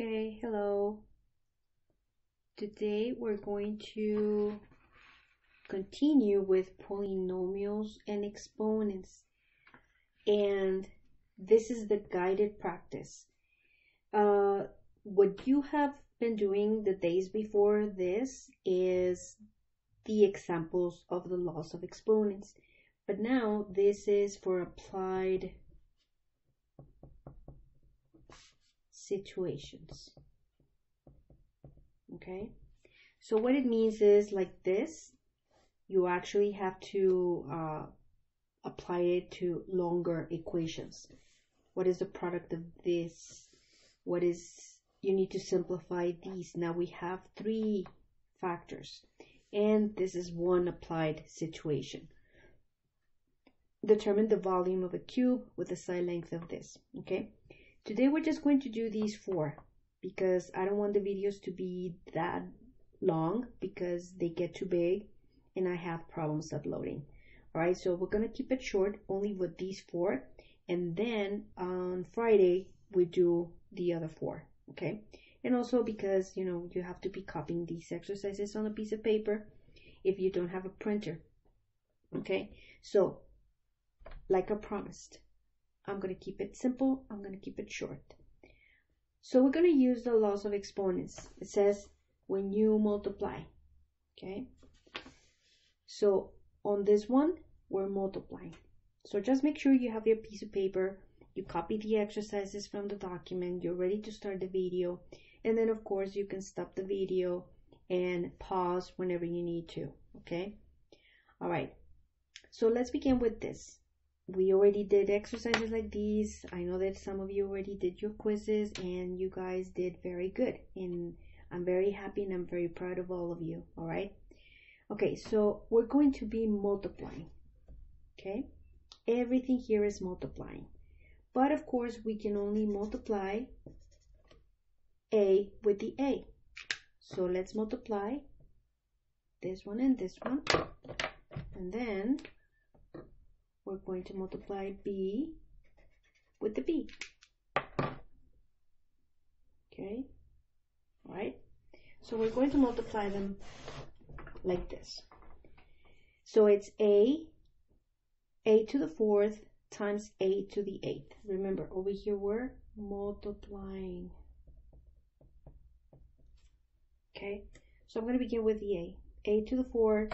Okay, hello. Today we're going to continue with polynomials and exponents. And this is the guided practice. Uh, what you have been doing the days before this is the examples of the laws of exponents. But now this is for applied situations. Okay, so what it means is like this, you actually have to uh, apply it to longer equations. What is the product of this? What is, you need to simplify these. Now we have three factors, and this is one applied situation. Determine the volume of a cube with the side length of this, okay? Today we're just going to do these four because I don't want the videos to be that long because they get too big and I have problems uploading. Alright, so we're going to keep it short only with these four and then on Friday we do the other four, okay? And also because, you know, you have to be copying these exercises on a piece of paper if you don't have a printer, okay? So, like I promised, I'm going to keep it simple. I'm going to keep it short. So we're going to use the laws of exponents. It says when you multiply, okay? So on this one, we're multiplying. So just make sure you have your piece of paper, you copy the exercises from the document, you're ready to start the video, and then of course you can stop the video and pause whenever you need to, okay? All right, so let's begin with this we already did exercises like these. I know that some of you already did your quizzes and you guys did very good. And I'm very happy and I'm very proud of all of you. All right. Okay, so we're going to be multiplying. Okay. Everything here is multiplying. But of course, we can only multiply A with the A. So let's multiply this one and this one. And then we're going to multiply b with the b. Okay, all right. So we're going to multiply them like this. So it's a, a to the fourth times a to the eighth. Remember, over here we're multiplying. Okay, so I'm going to begin with the a. a to the fourth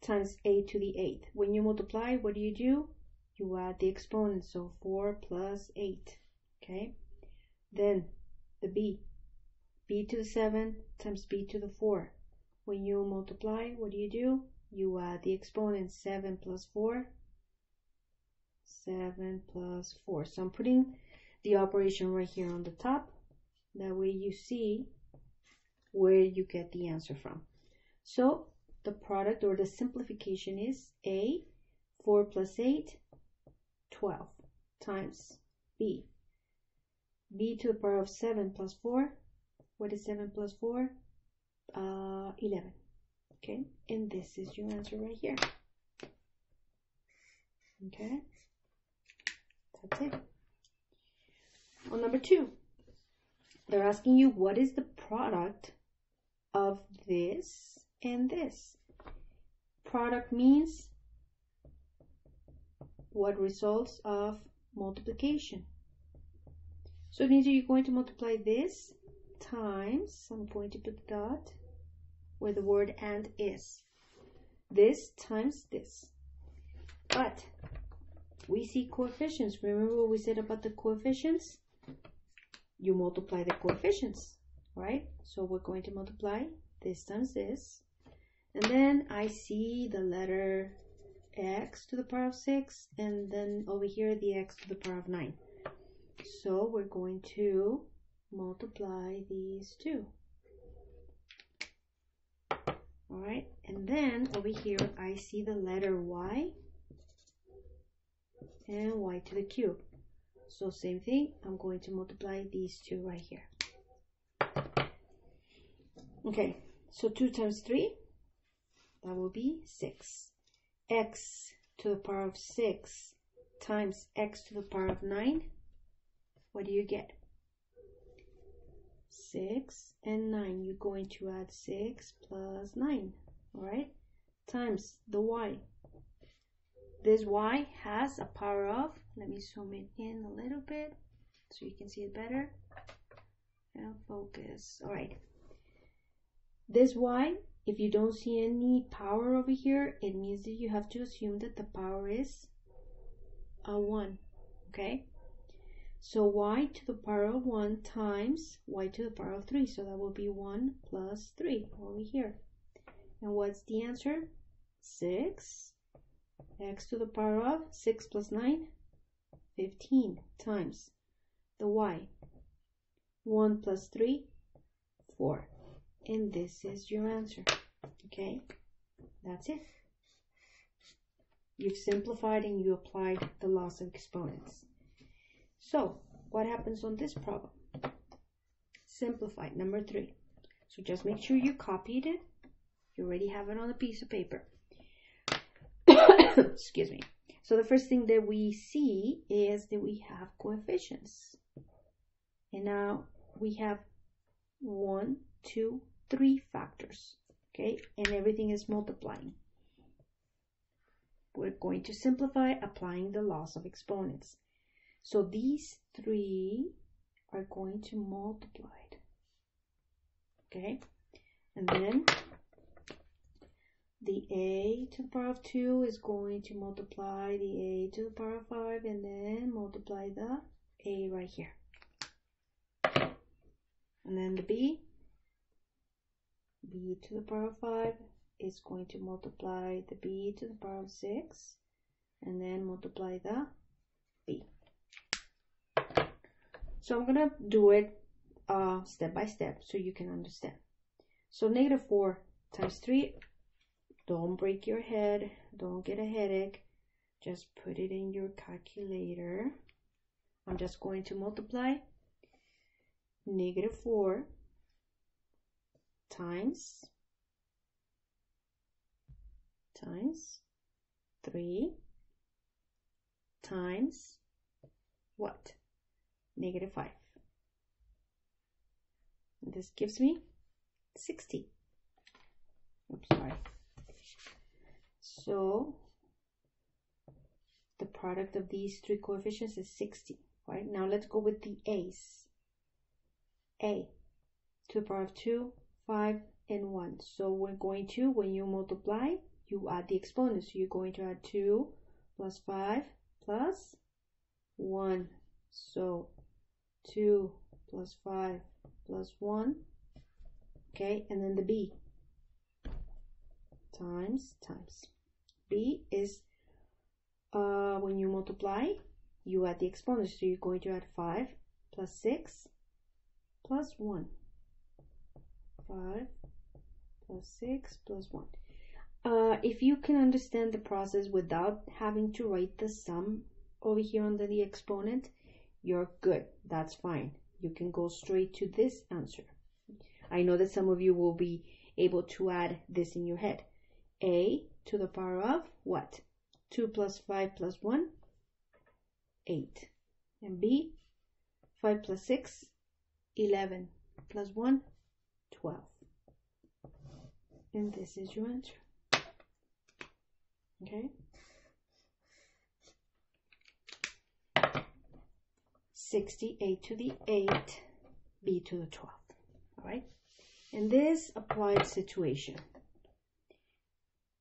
times a to the eighth. When you multiply, what do you do? You add the exponent, so 4 plus 8, okay? Then the b, b to the 7 times b to the 4. When you multiply, what do you do? You add the exponent, 7 plus 4, 7 plus 4. So I'm putting the operation right here on the top. That way you see where you get the answer from. So the product or the simplification is A, 4 plus 8, 12 times B. B to the power of 7 plus 4. What is 7 plus 4? Uh, 11. Okay, and this is your answer right here. Okay, that's it. On number two, they're asking you what is the product of this and this. Product means what results of multiplication. So it means you're going to multiply this times, I'm going to put the dot where the word and is. This times this. But we see coefficients. Remember what we said about the coefficients? You multiply the coefficients, right? So we're going to multiply this times this and then I see the letter x to the power of 6 and then over here the x to the power of 9. So we're going to multiply these two. Alright, and then over here I see the letter y and y to the cube. So same thing, I'm going to multiply these two right here. Okay, so 2 times 3 that will be 6. x to the power of 6 times x to the power of 9. what do you get? 6 and 9. You're going to add 6 plus 9, alright? Times the y. This y has a power of, let me zoom it in a little bit so you can see it better. And focus, alright. This y, if you don't see any power over here, it means that you have to assume that the power is a 1, okay? So y to the power of 1 times y to the power of 3. So that will be 1 plus 3 over here. And what's the answer? 6. x to the power of 6 plus 9, 15 times the y. 1 plus 3, 4. And this is your answer. Okay? That's it. You've simplified and you applied the laws of exponents. So, what happens on this problem? Simplified, number three. So just make sure you copied it. You already have it on a piece of paper. Excuse me. So the first thing that we see is that we have coefficients. And now we have one, two, three factors. Okay, and everything is multiplying. We're going to simplify applying the laws of exponents. So these three are going to multiply. Okay, and then the a to the power of 2 is going to multiply the a to the power of 5 and then multiply the a right here. And then the b, b to the power of 5 is going to multiply the b to the power of 6 and then multiply the b. So I'm gonna do it uh, step by step so you can understand. So negative 4 times 3, don't break your head, don't get a headache, just put it in your calculator. I'm just going to multiply negative 4 times times 3 times what? Negative 5. This gives me 60. Oops, sorry. So the product of these three coefficients is 60, right? Now let's go with the a's. A 2 to the power of 2, 5, and 1. So we're going to, when you multiply, you add the exponents. So you're going to add 2 plus 5 plus 1. So 2 plus 5 plus 1. Okay, and then the b times times. b is uh, when you multiply, you add the exponents. So you're going to add 5 plus 6 plus 1. 5 plus 6 plus 1. Uh, if you can understand the process without having to write the sum over here under the exponent, you're good. That's fine. You can go straight to this answer. I know that some of you will be able to add this in your head. A to the power of what? 2 plus 5 plus 1, 8. And B, 5 plus 6, 11 plus 1, 12. And this is your answer. Okay? 68 to the 8, b to the 12. All right? In this applied situation,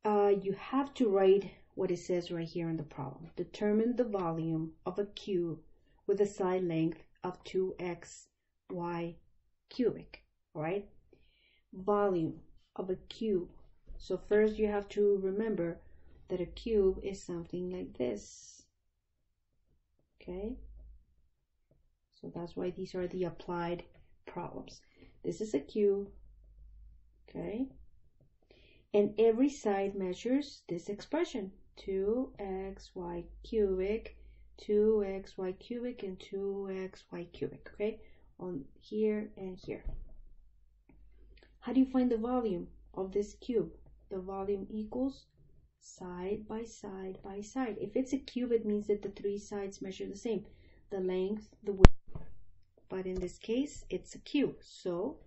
uh, you have to write what it says right here in the problem. Determine the volume of a cube with a side length of 2x y cubic. All right? Volume of a cube. So first you have to remember that a cube is something like this. Okay? So that's why these are the applied problems. This is a cube, okay? And every side measures this expression, 2xy cubic, 2xy cubic, and 2xy cubic, okay? On here and here. How do you find the volume of this cube? The volume equals side by side by side. If it's a cube, it means that the three sides measure the same. The length, the width, but in this case it's a cube. So